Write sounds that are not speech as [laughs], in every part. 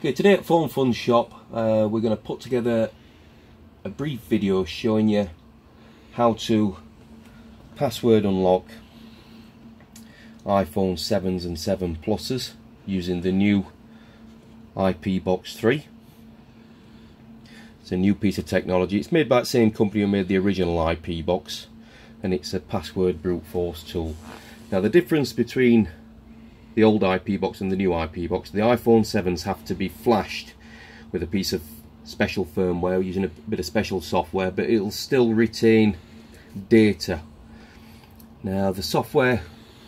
Okay, today at Phone Fun Shop, uh, we're going to put together a brief video showing you how to password unlock iPhone 7s and 7 Pluses using the new IP Box 3. It's a new piece of technology. It's made by the same company who made the original IP Box and it's a password brute force tool. Now the difference between the old IP box and the new IP box. The iPhone 7s have to be flashed with a piece of special firmware using a bit of special software but it'll still retain data. Now the software,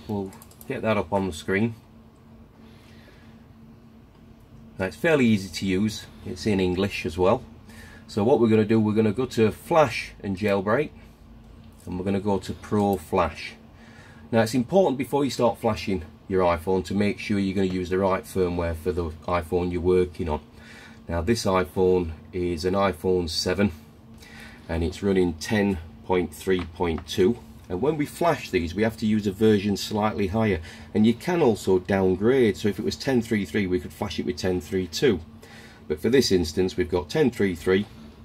we'll get that up on the screen. Now it's fairly easy to use, it's in English as well. So what we're going to do, we're going to go to Flash and Jailbreak and we're going to go to Pro Flash. Now it's important before you start flashing your iPhone to make sure you're going to use the right firmware for the iPhone you're working on. Now this iPhone is an iPhone 7 and it's running 10.3.2 and when we flash these we have to use a version slightly higher. And you can also downgrade. So if it was 10.3.3 we could flash it with 10.3.2 but for this instance we've got 10.3.3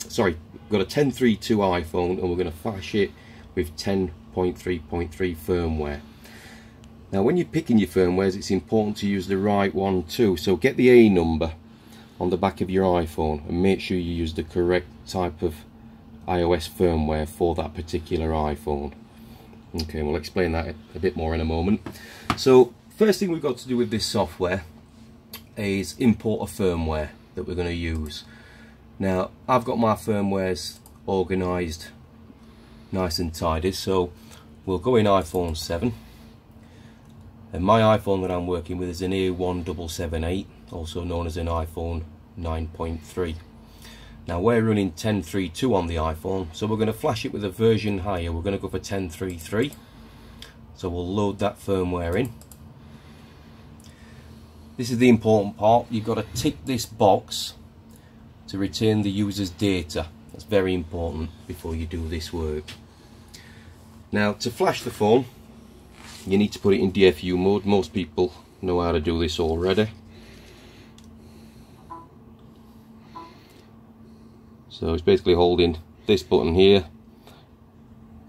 sorry we've got a 10.3.2 iPhone and we're going to flash it with 10.3.3 firmware now when you're picking your firmwares it's important to use the right one too. So get the A number on the back of your iPhone and make sure you use the correct type of iOS firmware for that particular iPhone. Okay, we'll explain that a bit more in a moment. So first thing we've got to do with this software is import a firmware that we're going to use. Now I've got my firmwares organised nice and tidy so we'll go in iPhone 7 and my iPhone that I'm working with is an A1778, also known as an iPhone 9.3. Now we're running 10.3.2 on the iPhone, so we're going to flash it with a version higher. We're going to go for 10.3.3. So we'll load that firmware in. This is the important part. You've got to tick this box to retain the user's data. That's very important before you do this work. Now to flash the phone, you need to put it in DFU mode. Most people know how to do this already. So it's basically holding this button here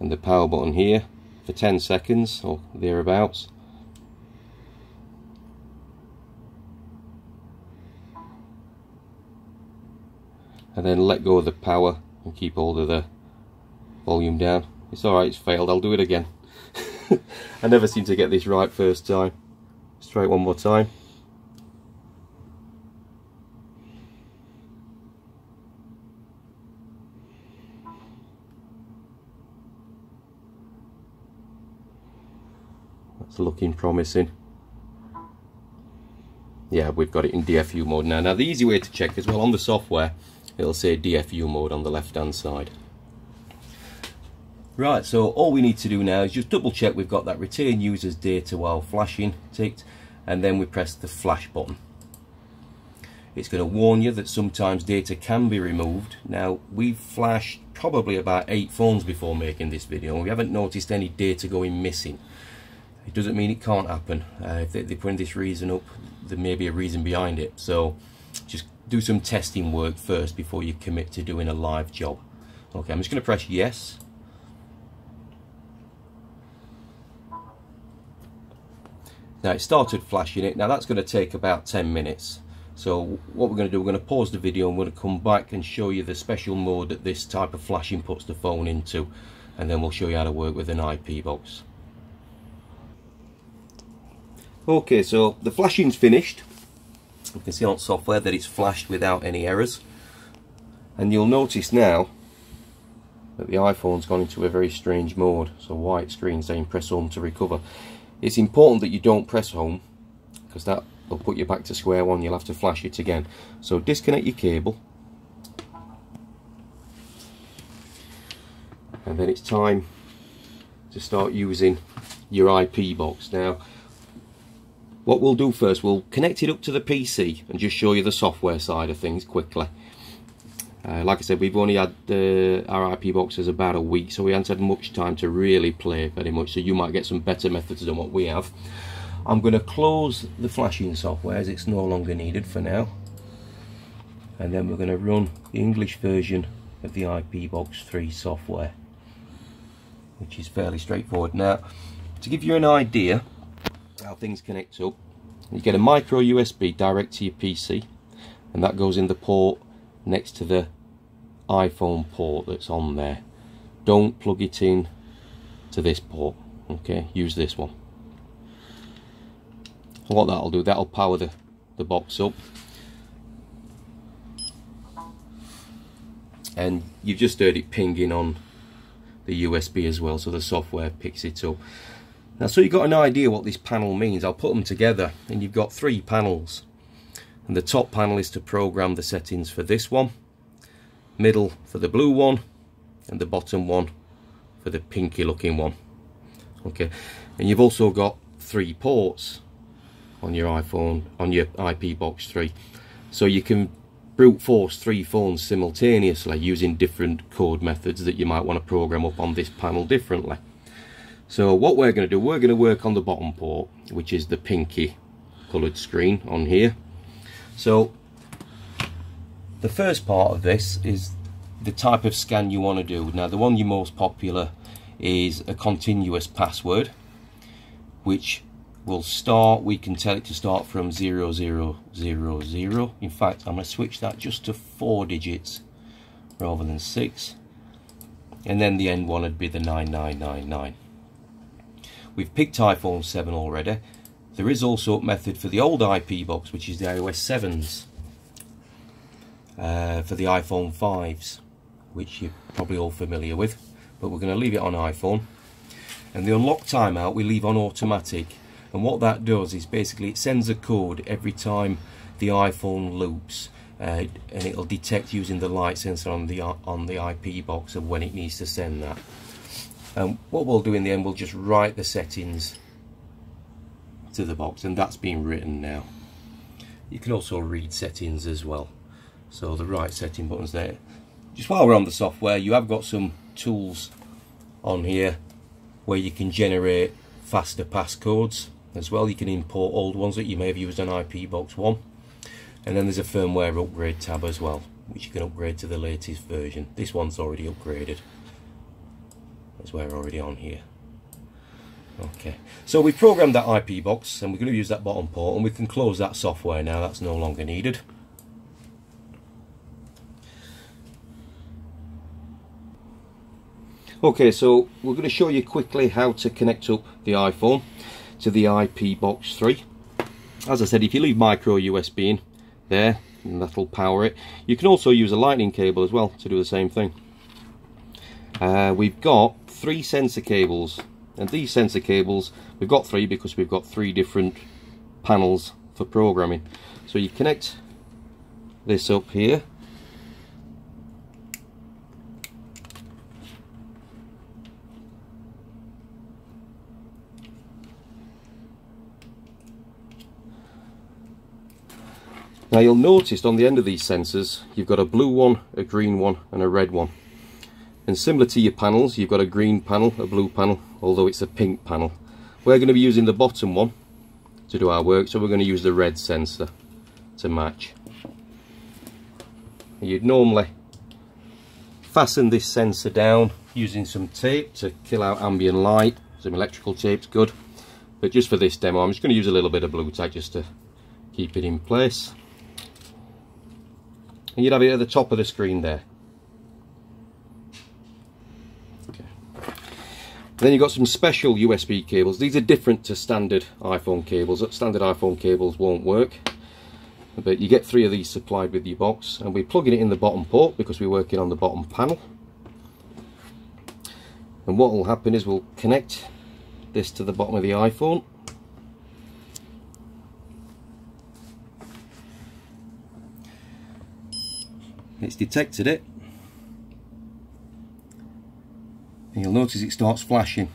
and the power button here for 10 seconds or thereabouts. And then let go of the power and keep hold of the volume down it's alright it's failed I'll do it again [laughs] I never seem to get this right first time. Let's try it one more time. That's looking promising. Yeah, we've got it in DFU mode now. Now the easy way to check as well on the software, it'll say DFU mode on the left hand side. Right, so all we need to do now is just double check we've got that retain users data while flashing ticked and then we press the flash button. It's going to warn you that sometimes data can be removed. Now we've flashed probably about eight phones before making this video and we haven't noticed any data going missing. It doesn't mean it can't happen. Uh, if they, put this reason up, there may be a reason behind it. So just do some testing work first before you commit to doing a live job. Okay, I'm just going to press yes Now it started flashing it. Now that's going to take about 10 minutes. So what we're going to do, we're going to pause the video and we're going to come back and show you the special mode that this type of flashing puts the phone into. And then we'll show you how to work with an IP box. Okay, so the flashing's finished. You can see on software that it's flashed without any errors. And you'll notice now that the iPhone's gone into a very strange mode. So white screen saying press home to recover. It's important that you don't press home because that will put you back to square one. You'll have to flash it again. So disconnect your cable. And then it's time to start using your IP box. Now, what we'll do first, we'll connect it up to the PC and just show you the software side of things quickly. Uh, like I said, we've only had uh, our IP boxes about a week, so we haven't had much time to really play very much, so you might get some better methods than what we have. I'm going to close the flashing software as it's no longer needed for now. and then we're going to run the English version of the IP Box 3 software which is fairly straightforward. Now to give you an idea how things connect up you get a micro USB direct to your PC and that goes in the port next to the iPhone port that's on there. Don't plug it in to this port okay? Use this one. What that'll do that'll power the the box up. And you've just heard it pinging on the USB as well so the software picks it up. Now so you've got an idea what this panel means. I'll put them together and you've got three panels and the top panel is to program the settings for this one middle for the blue one and the bottom one for the pinky looking one. Okay. And you've also got three ports on your iPhone on your IP box 3 so you can brute force three phones simultaneously using different code methods that you might want to program up on this panel differently. So what we're going to do we're going to work on the bottom port which is the pinky coloured screen on here so the first part of this is the type of scan you want to do. Now the one you most popular is a continuous password which will start, we can tell it to start from 0000. In fact I'm going to switch that just to four digits rather than six and then the end one would be the 9999. We've picked iPhone 7 already there is also a method for the old IP box, which is the iOS 7s, uh, for the iPhone 5s, which you're probably all familiar with. But we're going to leave it on iPhone. And the unlock timeout we leave on automatic. And what that does is basically it sends a code every time the iPhone loops. Uh, and it'll detect using the light sensor on the on the IP box of when it needs to send that. And what we'll do in the end, we'll just write the settings to the box and that's been written now. You can also read settings as well. So the right setting buttons there. Just while we're on the software you have got some tools on here where you can generate faster passcodes as well. You can import old ones that you may have used on IP box 1 and then there's a firmware upgrade tab as well which you can upgrade to the latest version. This one's already upgraded. As we're already on here Okay, so we programmed that IP box and we're going to use that bottom port and we can close that software now, that's no longer needed. Okay, so we're going to show you quickly how to connect up the iPhone to the IP box 3. As I said, if you leave micro USB in there, that'll power it. You can also use a lightning cable as well to do the same thing. Uh, we've got three sensor cables and these sensor cables we've got three because we've got three different panels for programming so you connect this up here Now you'll notice on the end of these sensors you've got a blue one, a green one and a red one. And similar to your panels, you've got a green panel, a blue panel, although it's a pink panel. We're going to be using the bottom one to do our work, so we're going to use the red sensor to match. You'd normally fasten this sensor down using some tape to kill out ambient light. Some electrical tape's good. But just for this demo, I'm just going to use a little bit of blue tack just to keep it in place. And you'd have it at the top of the screen there. Then you've got some special USB cables. These are different to standard iPhone cables. Standard iPhone cables won't work. But you get three of these supplied with your box. And we're plugging it in the bottom port because we're working on the bottom panel. And what will happen is we'll connect this to the bottom of the iPhone. It's detected it and you'll notice it starts flashing.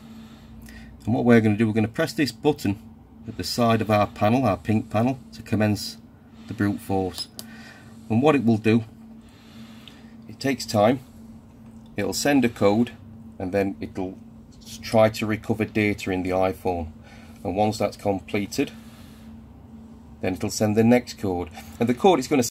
And what we're going to do we're going to press this button at the side of our panel our pink panel to commence the brute force. And what it will do it takes time it'll send a code and then it'll try to recover data in the iPhone. And once that's completed then it'll send the next code. And the code it's going to